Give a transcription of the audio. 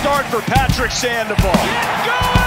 start for Patrick Sandoval.